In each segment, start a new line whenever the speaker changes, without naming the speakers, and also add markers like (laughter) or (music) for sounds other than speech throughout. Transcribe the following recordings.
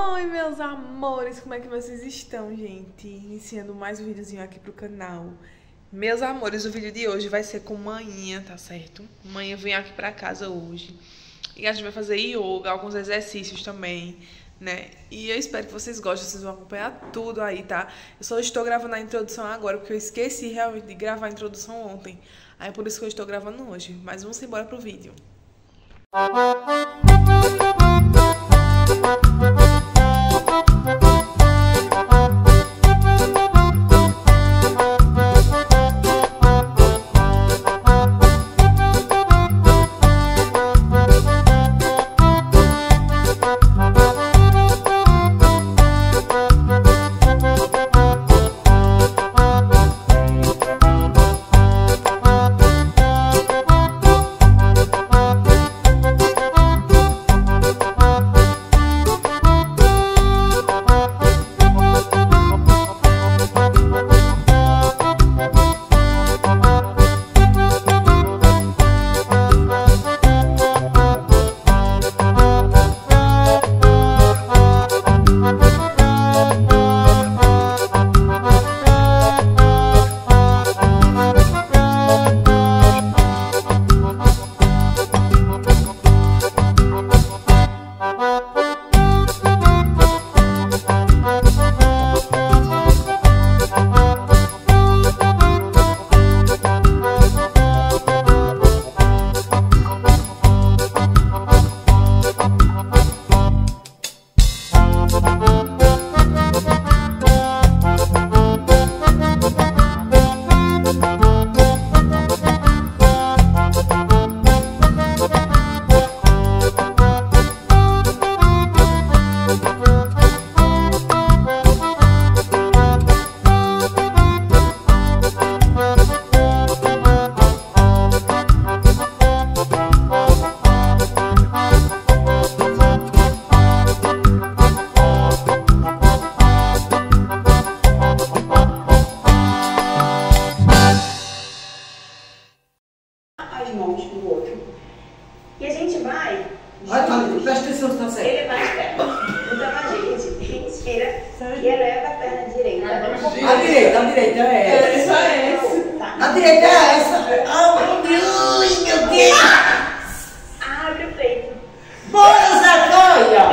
Oi, meus amores, como é que vocês estão, gente? Iniciando mais um videozinho aqui pro canal. Meus amores, o vídeo de hoje vai ser com manhã, tá certo? Manhã vem aqui pra casa hoje. E a gente vai fazer yoga, alguns exercícios também, né? E eu espero que vocês gostem, vocês vão acompanhar tudo aí, tá? Eu só estou gravando a introdução agora, porque eu esqueci realmente de gravar a introdução ontem. Aí é por isso que eu estou gravando hoje. Mas vamos embora pro vídeo. (laughs)
Thank you. Inspira e eleva a perna direita.
A direita, a direita é essa.
É essa.
Tá.
A direita é essa. Ah, meu Deus, meu Deus.
Abre o peito.
Bora, Zacaia.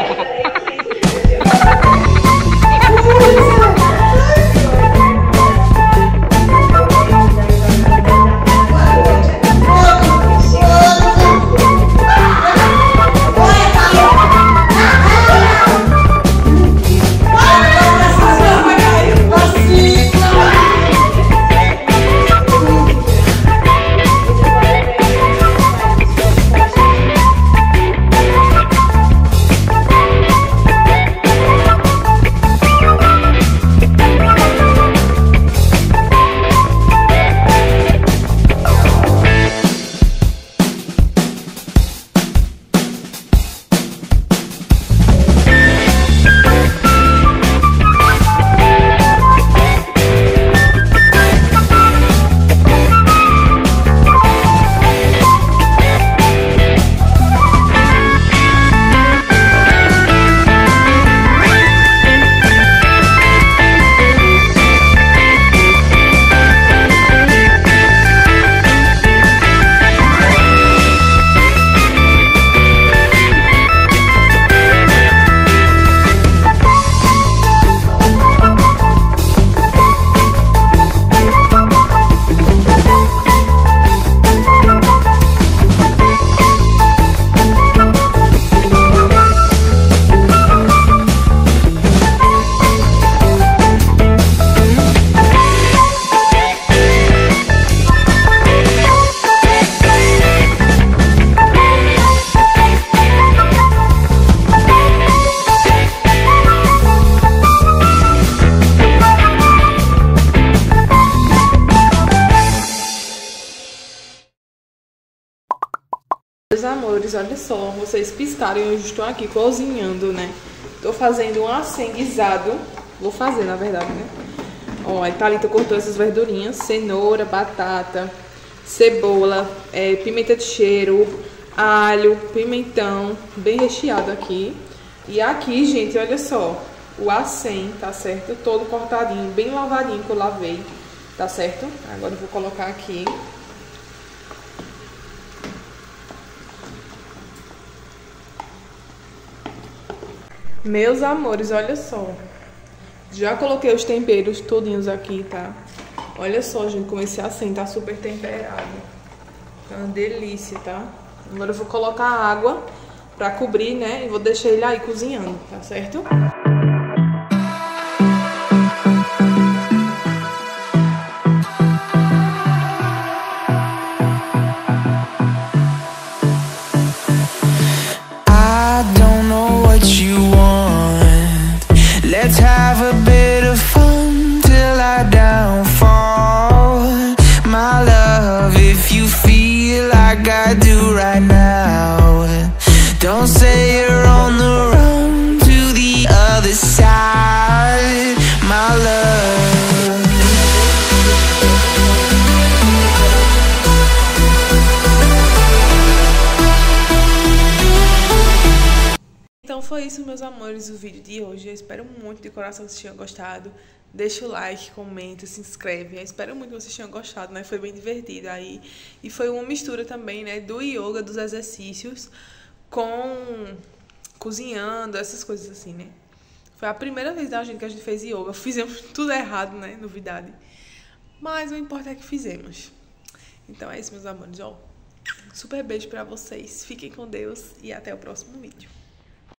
Meus amores, olha só, vocês piscaram e eu estou aqui cozinhando, né? Tô fazendo um acenguizado. Vou fazer, na verdade, né? Ó, a Thalita cortou essas verdurinhas, cenoura, batata, cebola, é, pimenta de cheiro, alho, pimentão, bem recheado aqui. E aqui, gente, olha só, o A100, tá certo? Todo cortadinho, bem lavadinho que eu lavei, tá certo? Agora eu vou colocar aqui. Meus amores, olha só. Já coloquei os temperos todinhos aqui, tá? Olha só, gente, como esse A100 tá super temperado. Tá uma delícia, tá? Agora eu vou colocar água pra cobrir, né? E vou deixar ele aí cozinhando, tá certo?
Like I do right now, don't say you're on the run to the other side. My love.
Então foi isso, meus amores, o vídeo de hoje. Eu espero muito de coração que vocês tenham gostado. Deixa o like, comenta, se inscreve. Eu espero muito que vocês tenham gostado, né? Foi bem divertido aí. E foi uma mistura também, né? Do yoga, dos exercícios, com cozinhando, essas coisas assim, né? Foi a primeira vez da gente que a gente fez yoga. (laughs) Fizemos tudo errado, né? Novidade. Mas o importante é que fizemos. Então é isso, meus amores. Ó, super beijo pra vocês. Fiquem com Deus e até o próximo vídeo.